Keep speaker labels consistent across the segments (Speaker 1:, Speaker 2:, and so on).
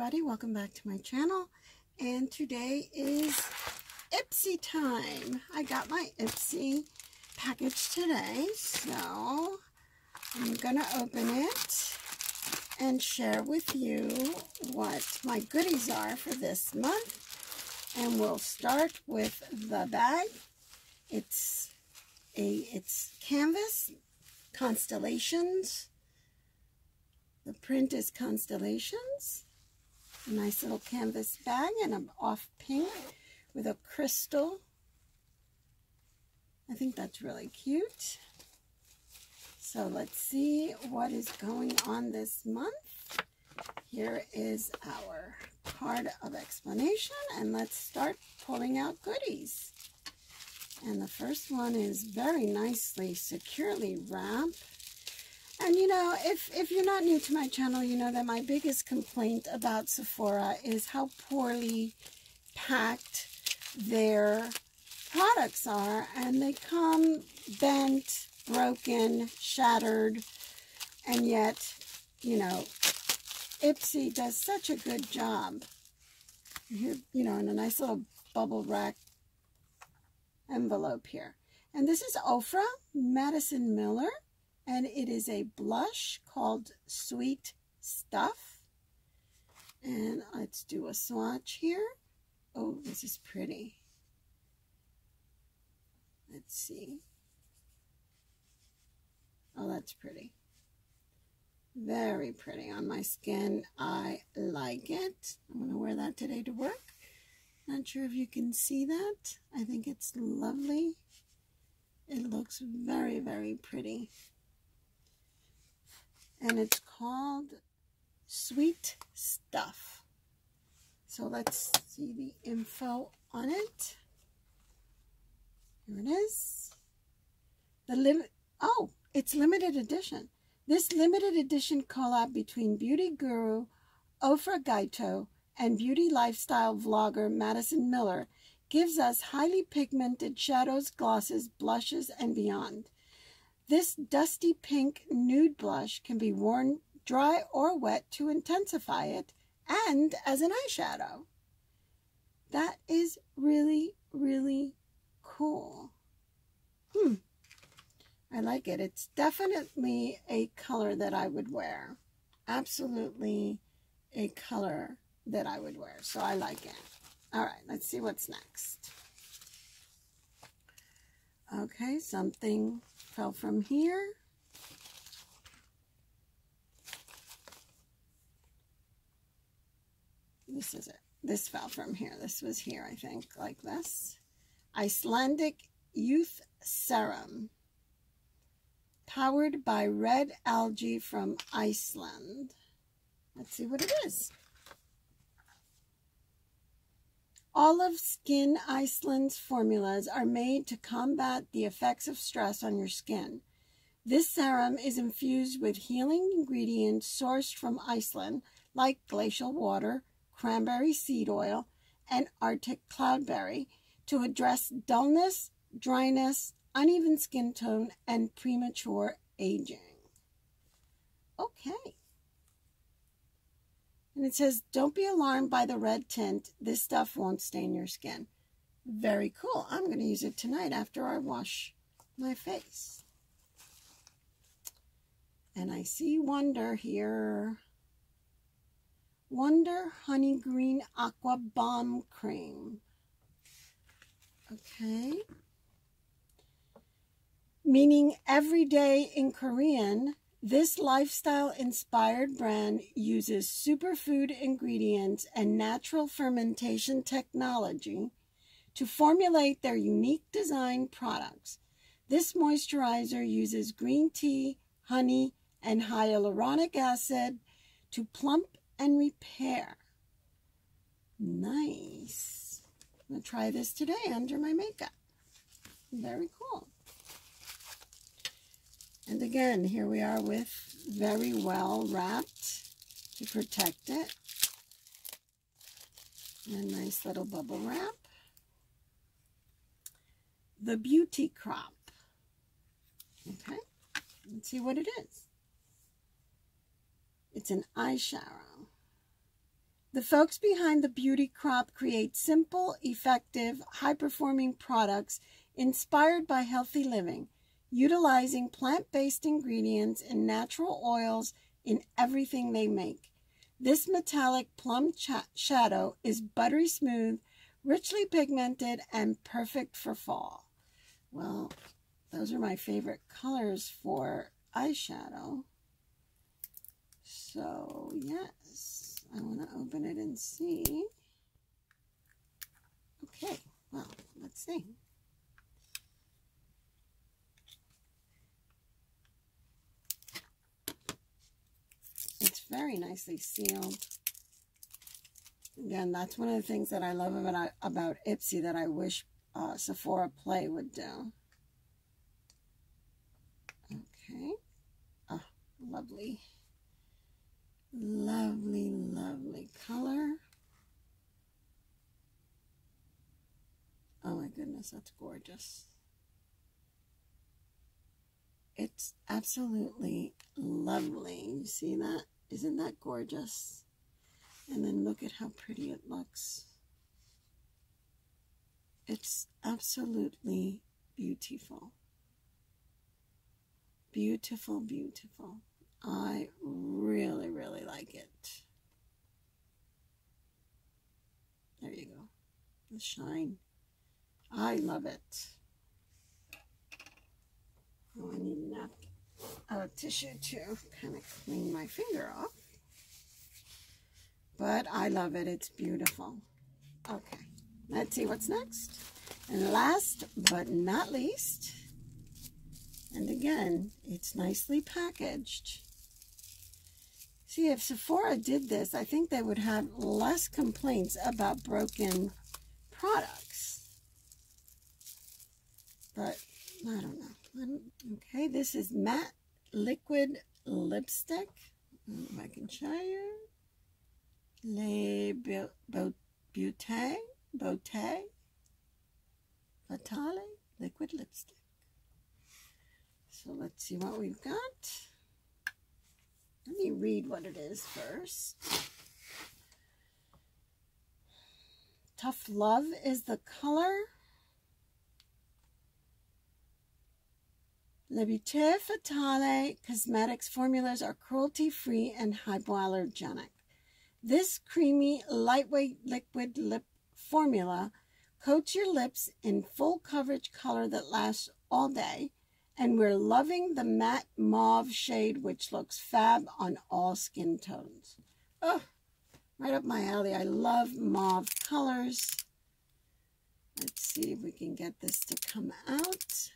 Speaker 1: everybody, welcome back to my channel. And today is Ipsy time. I got my Ipsy package today, so I'm to open it and share with you what my goodies are for this month. And we'll start with the bag. It's a it's canvas, constellations. The print is constellations. A nice little canvas bag and I'm off pink with a crystal. I think that's really cute. So let's see what is going on this month. Here is our card of explanation and let's start pulling out goodies. And the first one is very nicely, securely wrapped. And you know, if, if you're not new to my channel, you know that my biggest complaint about Sephora is how poorly packed their products are. And they come bent, broken, shattered, and yet, you know, Ipsy does such a good job. Here, you know, in a nice little bubble wrap envelope here. And this is Ofra Madison Miller and it is a blush called Sweet Stuff. And let's do a swatch here. Oh, this is pretty. Let's see. Oh, that's pretty. Very pretty on my skin. I like it. I'm going to wear that today to work. Not sure if you can see that. I think it's lovely. It looks very, very pretty and it's called Sweet Stuff. So let's see the info on it. Here it is. The limit, oh, it's limited edition. This limited edition collab between beauty guru Ofra Gaito and beauty lifestyle vlogger Madison Miller gives us highly pigmented shadows, glosses, blushes, and beyond. This dusty pink nude blush can be worn dry or wet to intensify it and as an eyeshadow. That is really, really cool. Hmm. I like it. It's definitely a color that I would wear. Absolutely a color that I would wear. So I like it. All right, let's see what's next. Okay, something fell from here. This is it. This fell from here. This was here, I think, like this. Icelandic Youth Serum. Powered by red algae from Iceland. Let's see what it is. Olive Skin Iceland's formulas are made to combat the effects of stress on your skin. This serum is infused with healing ingredients sourced from Iceland, like glacial water, cranberry seed oil, and Arctic cloudberry, to address dullness, dryness, uneven skin tone, and premature aging. Okay. And it says, don't be alarmed by the red tint. This stuff won't stain your skin. Very cool. I'm going to use it tonight after I wash my face. And I see Wonder here. Wonder Honey Green Aqua Balm Cream. Okay. Meaning every day in Korean, this lifestyle-inspired brand uses superfood ingredients and natural fermentation technology to formulate their unique design products. This moisturizer uses green tea, honey, and hyaluronic acid to plump and repair. Nice. I'm going to try this today under my makeup. Very cool. And again, here we are with very well wrapped to protect it. And nice little bubble wrap. The Beauty Crop. Okay, let's see what it is. It's an eyeshadow. The folks behind the Beauty Crop create simple, effective, high-performing products inspired by healthy living, utilizing plant-based ingredients and natural oils in everything they make. This metallic plum shadow is buttery smooth, richly pigmented, and perfect for fall. Well, those are my favorite colors for eyeshadow. So, yes, I want to open it and see. Okay, well, let's see. It's very nicely sealed. Again, that's one of the things that I love about, about Ipsy that I wish uh, Sephora Play would do. Okay. Oh, lovely. Lovely, lovely color. Oh my goodness, that's gorgeous. It's absolutely lovely. You see that? Isn't that gorgeous? And then look at how pretty it looks. It's absolutely beautiful. Beautiful, beautiful. I really, really like it. There you go. The shine. I love it. Oh, I need a a tissue to kind of clean my finger off. But I love it. It's beautiful. Okay, let's see what's next. And last but not least, and again, it's nicely packaged. See, if Sephora did this, I think they would have less complaints about broken products. But I don't know. Okay, this is matte liquid lipstick. if I can show you. Beauté, Beauté, liquid lipstick. So let's see what we've got. Let me read what it is first. Tough Love is the color. Le Fatale cosmetics formulas are cruelty-free and hypoallergenic. This creamy, lightweight liquid lip formula coats your lips in full coverage color that lasts all day and we're loving the matte mauve shade, which looks fab on all skin tones. Oh, right up my alley. I love mauve colors. Let's see if we can get this to come out.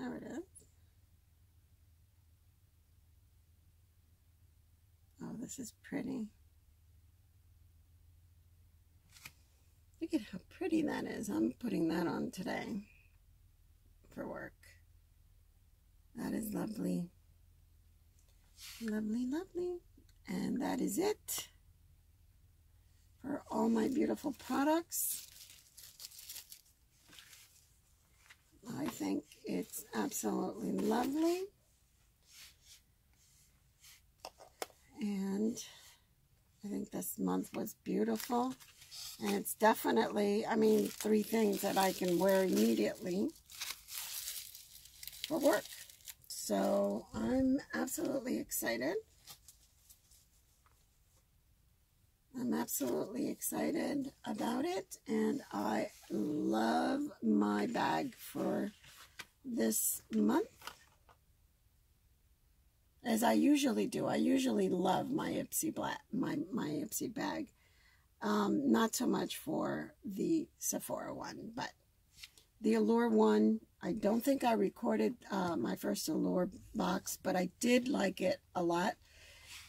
Speaker 1: There it is. Oh, this is pretty. Look at how pretty that is. I'm putting that on today for work. That is lovely. Lovely, lovely. And that is it for all my beautiful products. I think it's absolutely lovely. And I think this month was beautiful. And it's definitely, I mean, three things that I can wear immediately for work. So I'm absolutely excited. I'm absolutely excited about it. And I love my bag for this month as I usually do. I usually love my Ipsy black, my my Ipsy bag. Um, not so much for the Sephora one, but the Allure one. I don't think I recorded uh, my first Allure box, but I did like it a lot.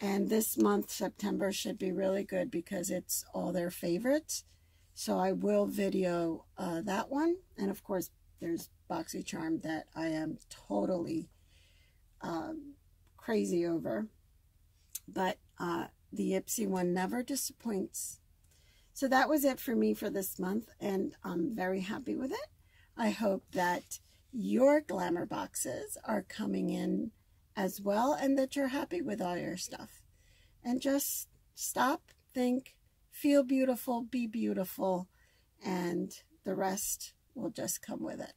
Speaker 1: And this month, September, should be really good because it's all their favorites. So I will video uh, that one. And of course, there's BoxyCharm that I am totally um, crazy over. but uh, the Ipsy one never disappoints. So that was it for me for this month, and I'm very happy with it. I hope that your glamour boxes are coming in as well and that you're happy with all your stuff. And just stop, think, feel beautiful, be beautiful, and the rest will just come with it.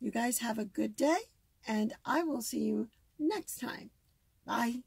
Speaker 1: You guys have a good day, and I will see you next time. 来。